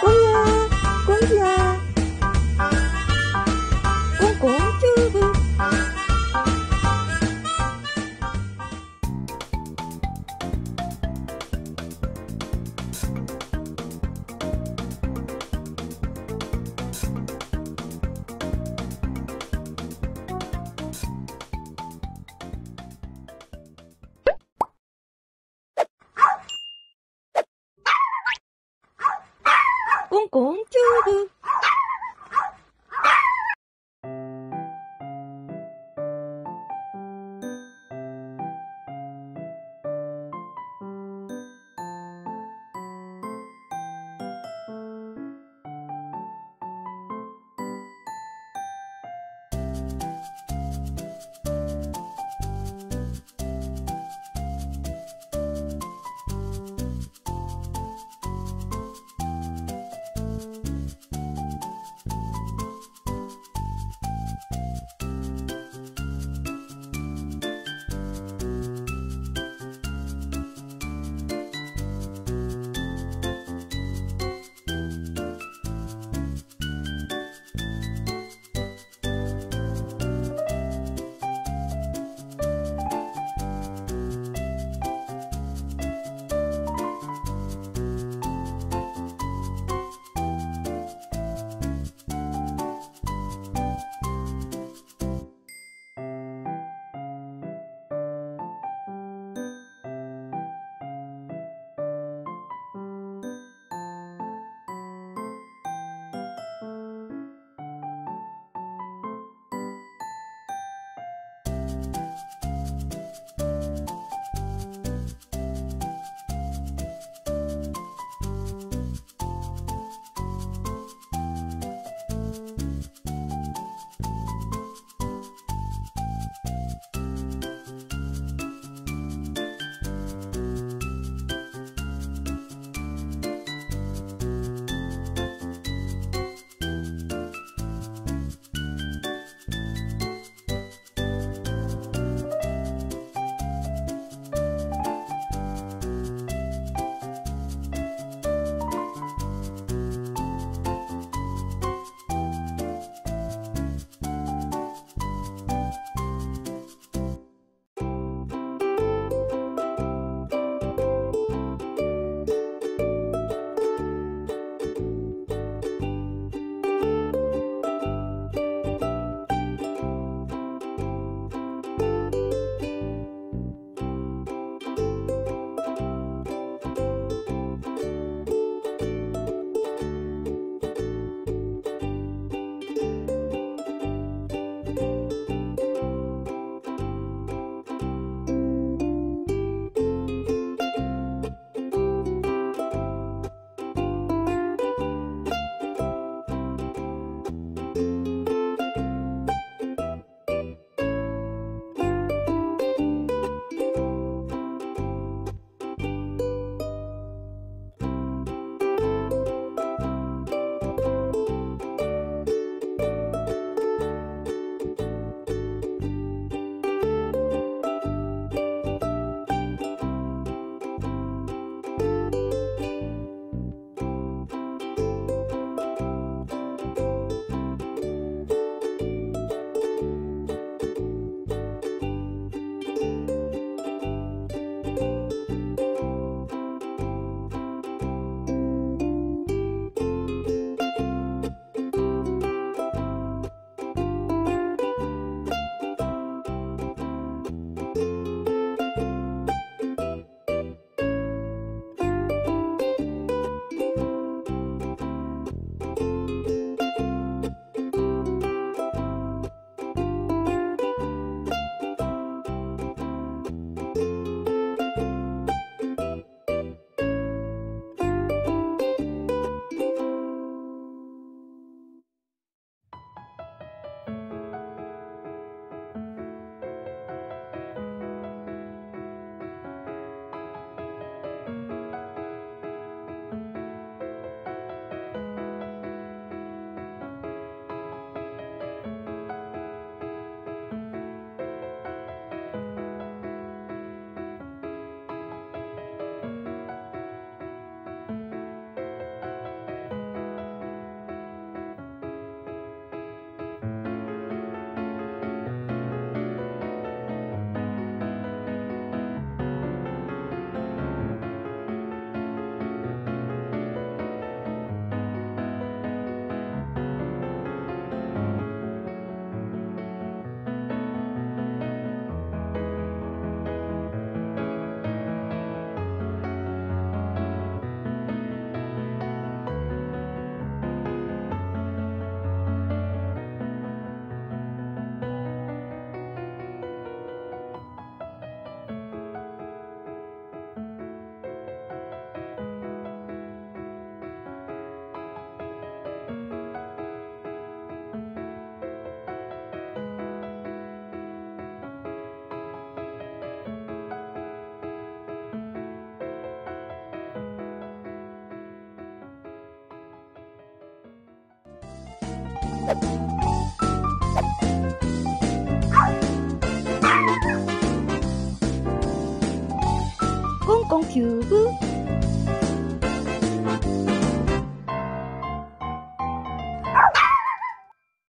公主啊，公主啊，工具 主。 꽁꽁 튜브